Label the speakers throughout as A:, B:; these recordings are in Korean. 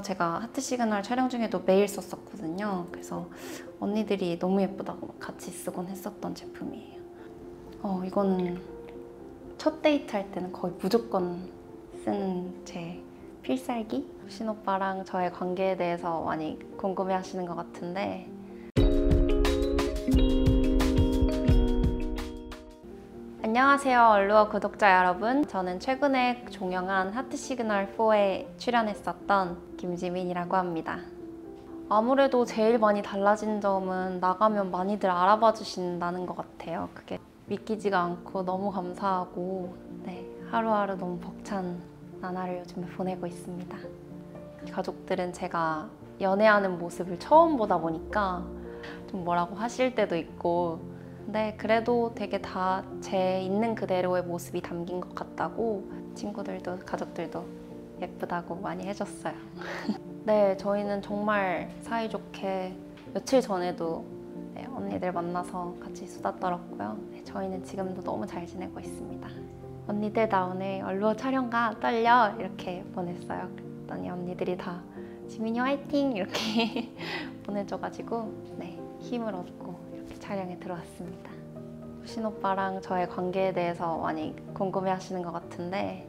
A: 제가 하트 시그널 촬영 중에도 매일 썼었거든요. 그래서 언니들이 너무 예쁘다고 막 같이 쓰곤 했었던 제품이에요. 어, 이거는 첫 데이트 할 때는 거의 무조건 쓰는 제 필살기? 신 오빠랑 저의 관계에 대해서 많이 궁금해 하시는 것 같은데 안녕하세요 얼루어 구독자 여러분. 저는 최근에 종영한 하트 시그널 4에 출연했었던 김지민이라고 합니다. 아무래도 제일 많이 달라진 점은 나가면 많이들 알아봐 주신다는 것 같아요. 그게 믿기지가 않고 너무 감사하고 네, 하루하루 너무 벅찬 나날을 요즘에 보내고 있습니다. 가족들은 제가 연애하는 모습을 처음 보다 보니까 좀 뭐라고 하실 때도 있고 근데 그래도 되게 다 제 있는 그대로의 모습이 담긴 것 같다고 친구들도 가족들도 예쁘다고 많이 해줬어요. 네, 저희는 정말 사이좋게 며칠 전에도 네, 언니들 만나서 같이 수다 떨었고요. 네, 저희는 지금도 너무 잘 지내고 있습니다. 언니들 나 오늘 얼루어 촬영가 떨려 이렇게 보냈어요. 그랬더니 언니들이 다 지민이 화이팅 이렇게 보내줘가지고 네, 힘을 얻고 촬영에 들어왔습니다. 신 오빠랑 저의 관계에 대해서 많이 궁금해 하시는 것 같은데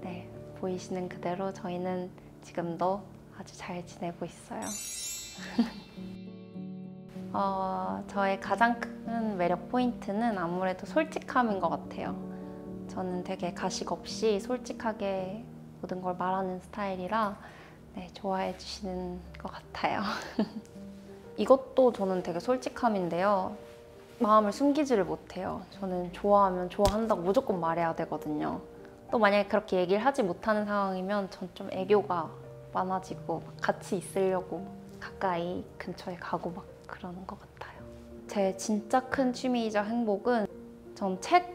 A: 네, 보이시는 그대로 저희는 지금도 아주 잘 지내고 있어요. 어, 저의 가장 큰 매력 포인트는 아무래도 솔직함인 것 같아요. 저는 되게 가식 없이 솔직하게 모든 걸 말하는 스타일이라 네, 좋아해 주시는 것 같아요. 이것도 저는 되게 솔직함인데요. 마음을 숨기지를 못해요. 저는 좋아하면 좋아한다고 무조건 말해야 되거든요. 또 만약에 그렇게 얘기를 하지 못하는 상황이면 전 좀 애교가 많아지고 같이 있으려고 가까이 근처에 가고 막 그러는 것 같아요. 제 진짜 큰 취미이자 행복은 전 책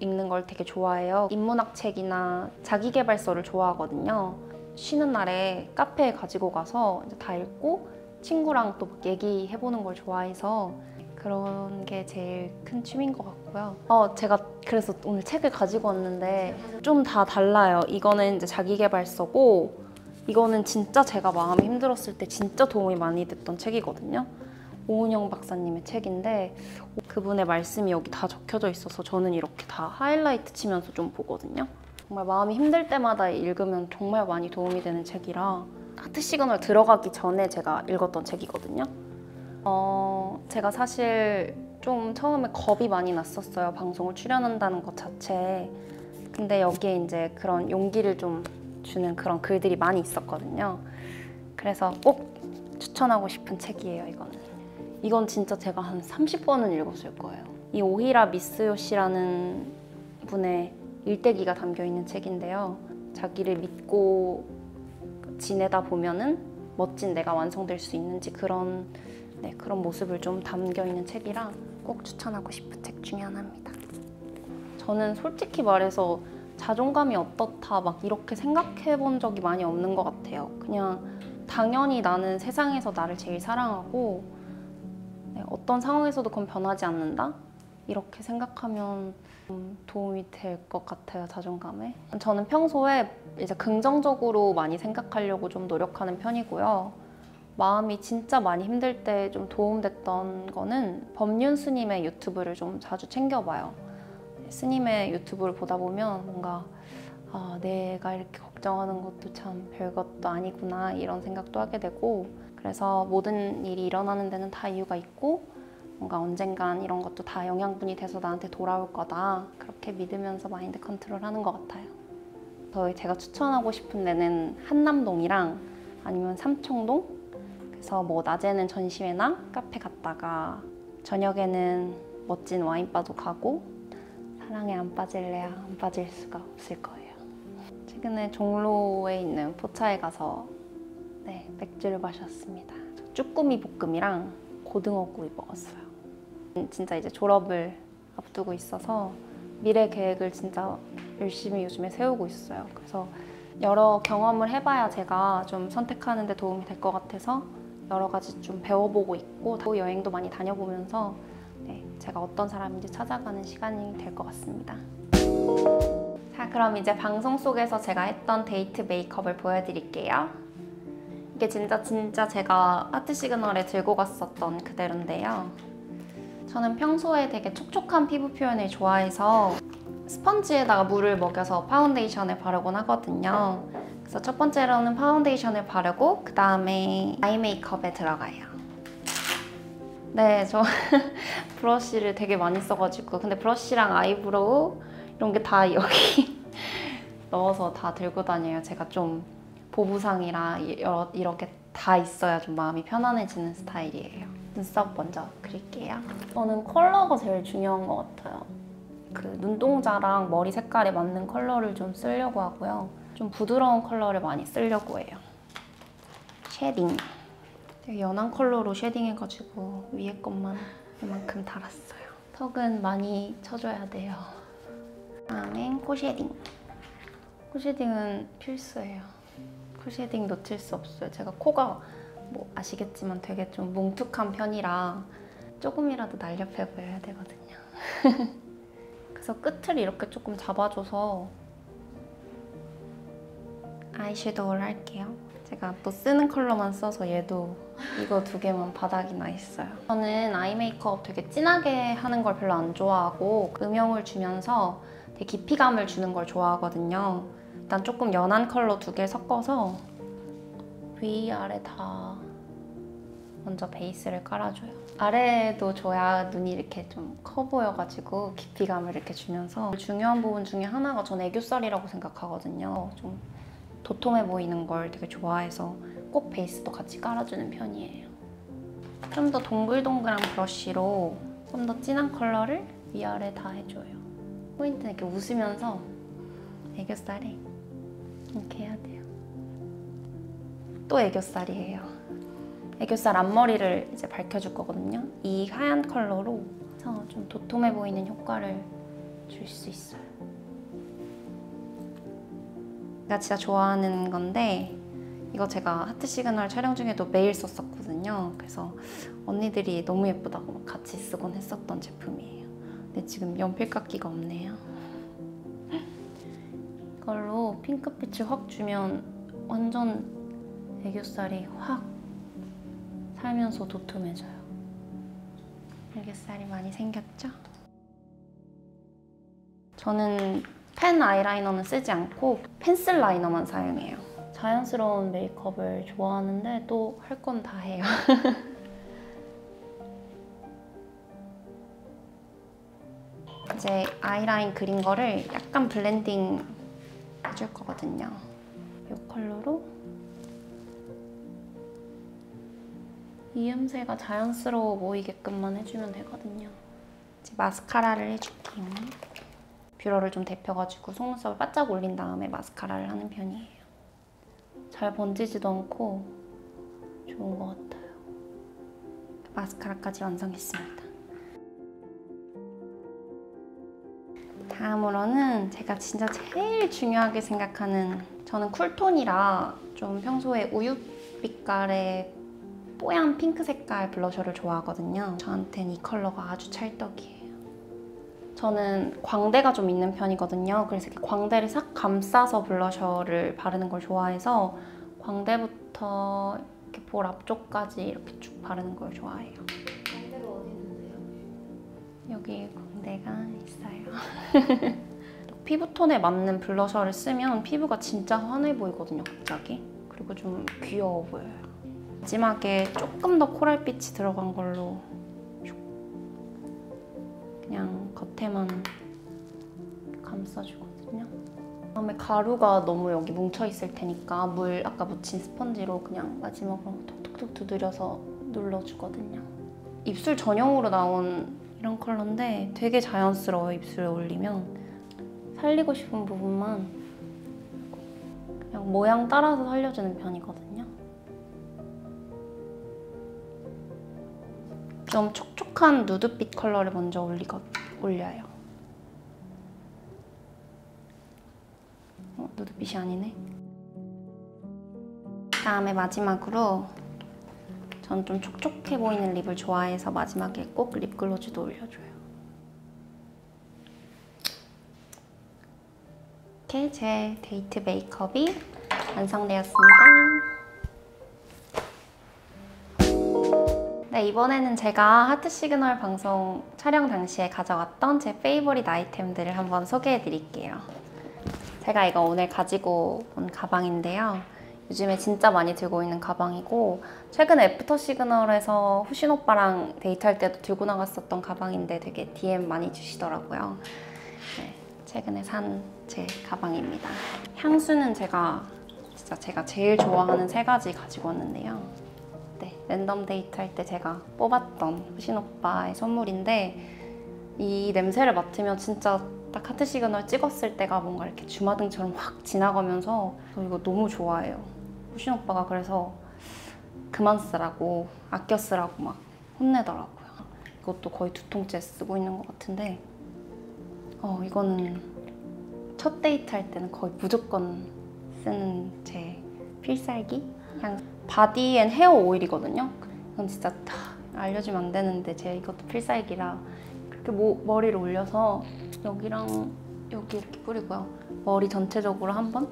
A: 읽는 걸 되게 좋아해요. 인문학 책이나 자기개발서를 좋아하거든요. 쉬는 날에 카페에 가지고 가서 다 읽고 친구랑 또 얘기해보는 걸 좋아해서 그런 게 제일 큰 취미인 것 같고요. 어, 제가 그래서 오늘 책을 가지고 왔는데 좀 다 달라요. 이거는 이제 자기개발서고 이거는 진짜 제가 마음이 힘들었을 때 진짜 도움이 많이 됐던 책이거든요. 오은영 박사님의 책인데 그분의 말씀이 여기 다 적혀져 있어서 저는 이렇게 다 하이라이트 치면서 좀 보거든요. 정말 마음이 힘들 때마다 읽으면 정말 많이 도움이 되는 책이라 하트 시그널 들어가기 전에 제가 읽었던 책이거든요. 어, 제가 사실 좀 처음에 겁이 많이 났었어요. 방송을 출연한다는 것 자체에. 근데 여기에 이제 그런 용기를 좀 주는 그런 글들이 많이 있었거든요. 그래서 꼭 추천하고 싶은 책이에요, 이거는. 이건 진짜 제가 한 30번은 읽었을 거예요. 이 오히라 미스요 씨라는 분의 일대기가 담겨 있는 책인데요. 자기를 믿고 지내다 보면은 멋진 내가 완성될 수 있는지 그런 네, 그런 모습을 좀 담겨 있는 책이라 꼭 추천하고 싶은 책 중에 하나입니다. 저는 솔직히 말해서 자존감이 어떻다 막 이렇게 생각해 본 적이 많이 없는 것 같아요. 그냥 당연히 나는 세상에서 나를 제일 사랑하고 네, 어떤 상황에서도 그건 변하지 않는다? 이렇게 생각하면 도움이 될 것 같아요, 자존감에. 저는 평소에 이제 긍정적으로 많이 생각하려고 좀 노력하는 편이고요. 마음이 진짜 많이 힘들 때 좀 도움됐던 거는 법륜 스님의 유튜브를 좀 자주 챙겨봐요. 스님의 유튜브를 보다 보면 뭔가 아, 내가 이렇게 걱정하는 것도 참 별것도 아니구나 이런 생각도 하게 되고 그래서 모든 일이 일어나는 데는 다 이유가 있고 뭔가 언젠간 이런 것도 다 영양분이 돼서 나한테 돌아올 거다 그렇게 믿으면서 마인드 컨트롤 하는 것 같아요. 저희 제가 추천하고 싶은 데는 한남동이랑 아니면 삼청동 그래서 뭐 낮에는 전시회나 카페 갔다가 저녁에는 멋진 와인바도 가고 사랑에 안 빠질래야 안 빠질 수가 없을 거예요. 최근에 종로에 있는 포차에 가서 네, 맥주를 마셨습니다. 쭈꾸미 볶음이랑 고등어구이 먹었어요. 진짜 이제 졸업을 앞두고 있어서 미래 계획을 진짜 열심히 요즘에 세우고 있어요. 그래서 여러 경험을 해봐야 제가 좀 선택하는 데 도움이 될 것 같아서 여러 가지 좀 배워보고 있고 또 여행도 많이 다녀보면서 네, 제가 어떤 사람인지 찾아가는 시간이 될 것 같습니다. 자 그럼 이제 방송 속에서 제가 했던 데이트 메이크업을 보여드릴게요. 이게 진짜 진짜 제가 아트 시그널에 들고 갔었던 그대로인데요. 저는 평소에 되게 촉촉한 피부 표현을 좋아해서 스펀지에다가 물을 먹여서 파운데이션을 바르곤 하거든요. 그래서 첫 번째로는 파운데이션을 바르고 그 다음에 eye 메이크업에 들어가요. 네, 저 브러쉬를 되게 많이 써가지고 근데 브러쉬랑 eyebrow 이런 게 다 여기 넣어서 다 들고 다녀요. 제가 좀 보부상이라 이렇게 다 있어야 좀 마음이 편안해지는 스타일이에요. 눈썹 먼저 그릴게요. 저는 컬러가 제일 중요한 것 같아요. 그 눈동자랑 머리 색깔에 맞는 컬러를 좀 쓰려고 하고요. 좀 부드러운 컬러를 많이 쓰려고 해요. Shading. 되게 연한 컬러로 shading해가지고 위에 것만 이만큼 닳았어요. 턱은 많이 쳐줘야 돼요. 다음엔 코 shading. 코 shading은 필수예요. 코 shading 놓칠 수 없어요. 제가 코가 뭐 아시겠지만 되게 좀 뭉툭한 편이라 조금이라도 날렵해 보여야 되거든요. 그래서 끝을 이렇게 조금 잡아줘서 아이섀도우를 할게요. 제가 또 쓰는 컬러만 써서 얘도 이거 두 개만 바닥이 나 있어요. 저는 eye 메이크업 되게 진하게 하는 걸 별로 안 좋아하고 음영을 주면서 되게 깊이감을 주는 걸 좋아하거든요. 일단 조금 연한 컬러 두 개 섞어서 위아래 다 먼저 베이스를 깔아줘요. 아래도 줘야 눈이 이렇게 좀 커 보여가지고 깊이감을 이렇게 주면서 중요한 부분 중에 하나가 전 애교살이라고 생각하거든요. 좀 도톰해 보이는 걸 되게 좋아해서 꼭 베이스도 같이 깔아주는 편이에요. 좀 더 동글동글한 브러쉬로 좀 더 진한 컬러를 위아래 다 해줘요. 포인트는 이렇게 웃으면서 애교살에 이렇게 해야 돼요. 또 애교살이에요. 애교살 앞머리를 이제 밝혀줄 거거든요. 이 하얀 컬러로 좀 도톰해 보이는 효과를 줄 수 있어요. 제가 진짜 좋아하는 건데 이거 제가 하트 시그널 촬영 중에도 매일 썼었거든요. 그래서 언니들이 너무 예쁘다고 같이 쓰곤 했었던 제품이에요. 근데 지금 연필깎이가 없네요. 이걸로 핑크빛을 확 주면 완전 애교살이 확 살면서 도톰해져요. 애교살이 많이 생겼죠? 저는 펜 아이라이너는 쓰지 않고 펜슬 라이너만 사용해요. 자연스러운 메이크업을 좋아하는데 또 할 건 다 해요. 이제 아이라인 그린 거를 약간 blending 해줄 거거든요. 이 컬러로 이음새가 자연스러워 보이게끔만 해주면 되거든요. 이제 마스카라를 해줄게요. 뷰러를 좀 데펴가지고 속눈썹을 바짝 올린 다음에 마스카라를 하는 편이에요. 잘 번지지도 않고 좋은 것 같아요. 마스카라까지 완성했습니다. 다음으로는 제가 진짜 제일 중요하게 생각하는 저는 쿨톤이라 좀 평소에 우유 빛깔의 뽀얀 핑크 색깔 블러셔를 좋아하거든요. 저한테는 이 컬러가 아주 찰떡이에요. 저는 광대가 좀 있는 편이거든요. 그래서 이렇게 광대를 싹 감싸서 블러셔를 바르는 걸 좋아해서 광대부터 이렇게 볼 앞쪽까지 이렇게 쭉 바르는 걸 좋아해요.
B: 광대가 어디 있는데요?
A: 여기 광대가 있어요. 피부톤에 맞는 블러셔를 쓰면 피부가 진짜 환해 보이거든요, 갑자기. 그리고 좀 귀여워 보여요. 마지막에 조금 더 코랄빛이 들어간 걸로 그냥 겉에만 감싸주거든요. 다음에 가루가 너무 여기 뭉쳐있을 테니까 물 아까 묻힌 스펀지로 그냥 마지막으로 톡톡톡 두드려서 눌러주거든요. 입술 전용으로 나온 이런 컬러인데 되게 자연스러워요, 입술에 올리면. 살리고 싶은 부분만 그냥 모양 따라서 살려주는 편이거든요. 좀 촉촉한 누드빛 컬러를 먼저 올리거, 올려요. 어, 누드빛이 아니네. 다음에 마지막으로 전 좀 촉촉해 보이는 lip을 좋아해서 마지막에 꼭 립글로즈도 올려줘요. 이렇게 제 데이트 메이크업이 완성되었습니다. 네, 이번에는 제가 하트 시그널 방송 촬영 당시에 가져갔던 제 favorite 아이템들을 한번 소개해 드릴게요. 제가 이거 오늘 가지고 온 가방인데요. 요즘에 진짜 많이 들고 있는 가방이고 최근에 애프터 시그널에서 후신 오빠랑 데이트할 때도 들고 나갔었던 가방인데 되게 DM 많이 주시더라고요. 네, 최근에 산 제 가방입니다. 향수는 제가 진짜 제가 제일 좋아하는 세 가지 가지고 왔는데요. 네, 랜덤 데이트 할 때 제가 뽑았던 후신 오빠의 선물인데 이 냄새를 맡으면 진짜 딱 하트 시그널 찍었을 때가 뭔가 이렇게 주마등처럼 확 지나가면서 저 이거 너무 좋아해요. 후신 오빠가 그래서 그만 쓰라고 아껴 쓰라고 막 혼내더라고요. 이것도 거의 두 통째 쓰고 있는 것 같은데 어 이거는 첫 데이트 할 때는 거의 무조건 쓰는 제 필살기 향 body and hair oil이거든요. 이건 진짜 다 알려주면 안 되는데 제 이것도 필살기라 그렇게 모, 머리를 올려서 여기랑 여기 이렇게 뿌리고요. 머리 전체적으로 한번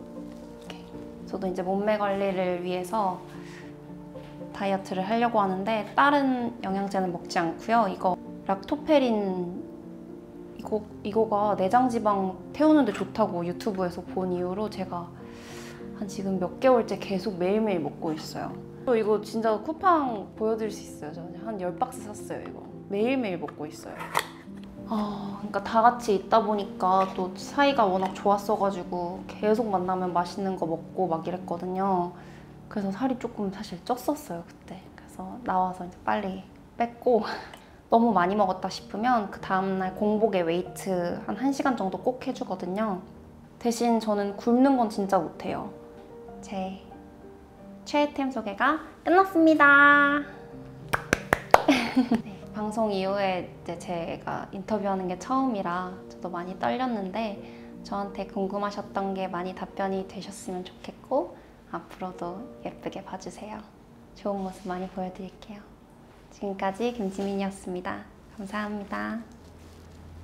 A: 이렇게. 저도 이제 몸매 관리를 위해서 다이어트를 하려고 하는데 다른 영양제는 먹지 않고요. 이거 lactoferrin 이거 이거가 내장 지방 태우는데 좋다고 유튜브에서 본 이후로 제가 한 지금 몇 개월째 계속 매일매일 먹고 있어요. 저 이거 진짜 쿠팡 보여드릴 수 있어요. 저는 한 10박스 샀어요, 이거. 매일매일 먹고 있어요. 아, 그러니까 다 같이 있다 보니까 또 사이가 워낙 좋았어가지고 계속 만나면 맛있는 거 먹고 막 이랬거든요. 그래서 살이 조금 사실 쪘었어요, 그때. 그래서 나와서 이제 빨리 뺐고 너무 많이 먹었다 싶으면 그 다음날 공복에 웨이트 한 1시간 정도 꼭 해주거든요. 대신 저는 굶는 건 진짜 못해요. 제 최애템 소개가 끝났습니다. 네, 방송 이후에 이제 제가 인터뷰하는 게 처음이라 저도 많이 떨렸는데 저한테 궁금하셨던 게 많이 답변이 되셨으면 좋겠고 앞으로도 예쁘게 봐주세요. 좋은 모습 많이 보여드릴게요. 지금까지 김지민이었습니다. 감사합니다.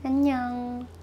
A: 안녕.